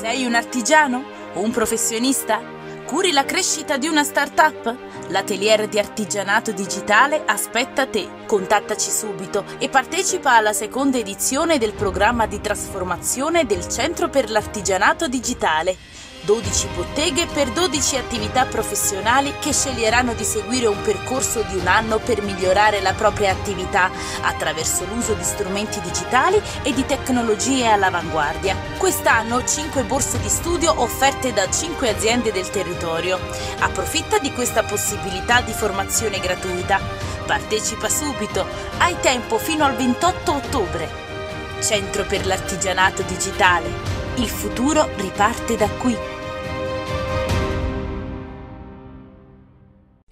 Sei un artigiano un professionista? Curi la crescita di una startup? L'atelier di artigianato digitale aspetta te. Contattaci subito e partecipa alla seconda edizione del programma di trasformazione del Centro per l'artigianato digitale 12 botteghe per 12 attività professionali che sceglieranno di seguire un percorso di un anno per migliorare la propria attività attraverso l'uso di strumenti digitali e di tecnologie all'avanguardia. Quest'anno 5 borse di studio offerte da 5 aziende del territorio. Approfitta di questa possibilità di formazione gratuita. Partecipa subito, hai tempo fino al 28 ottobre. Centro per l'artigianato digitale. Il futuro riparte da qui.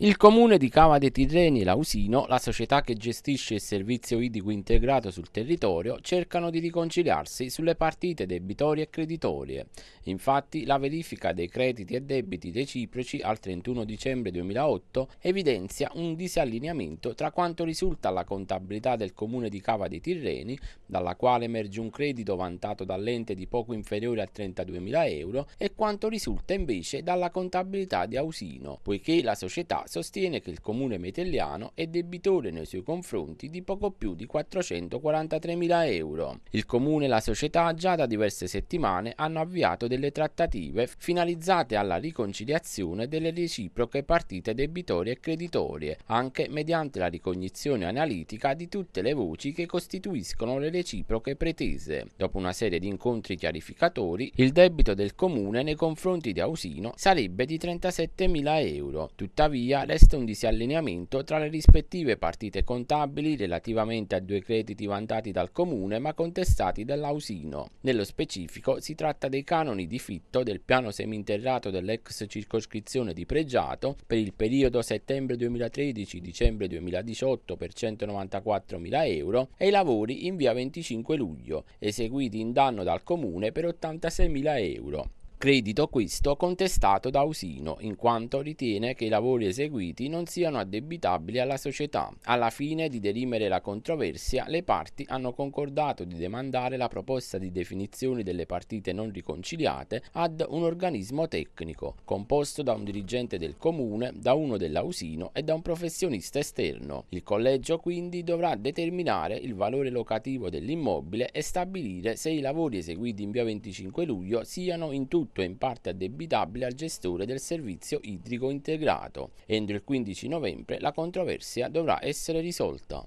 Il comune di Cava dei Tirreni e Lausino, la società che gestisce il servizio idrico integrato sul territorio, cercano di riconciliarsi sulle partite debitorie e creditorie. Infatti, la verifica dei crediti e debiti reciproci al 31 dicembre 2008 evidenzia un disallineamento tra quanto risulta alla contabilità del comune di Cava dei Tirreni, dalla quale emerge un credito vantato dall'ente di poco inferiore a 32.000 euro, e quanto risulta invece dalla contabilità di Ausino, poiché la società sostiene che il comune metelliano è debitore nei suoi confronti di poco più di 443.000 euro. Il comune e la società già da diverse settimane hanno avviato delle trattative finalizzate alla riconciliazione delle reciproche partite debitorie e creditorie, anche mediante la ricognizione analitica di tutte le voci che costituiscono le reciproche pretese. Dopo una serie di incontri chiarificatori, il debito del comune nei confronti di Ausino sarebbe di 37.000 euro. Tuttavia, resta un disallineamento tra le rispettive partite contabili relativamente a due crediti vantati dal comune ma contestati dall'Ausino. Nello specifico si tratta dei canoni di fitto del piano seminterrato dell'ex circoscrizione di Pregiato per il periodo settembre 2013-dicembre 2018 per 194.000 euro e i lavori in via 25 luglio, eseguiti in danno dal comune per 86.000 euro. Credito questo contestato da Ausino, in quanto ritiene che i lavori eseguiti non siano addebitabili alla società. Alla fine di derimere la controversia, le parti hanno concordato di demandare la proposta di definizione delle partite non riconciliate ad un organismo tecnico, composto da un dirigente del comune, da uno dell'Ausino e da un professionista esterno. Il collegio quindi dovrà determinare il valore locativo dell'immobile e stabilire se i lavori eseguiti in via 25 luglio siano in tutto tutto in parte addebitabile al gestore del servizio idrico integrato. Entro il 15 novembre la controversia dovrà essere risolta.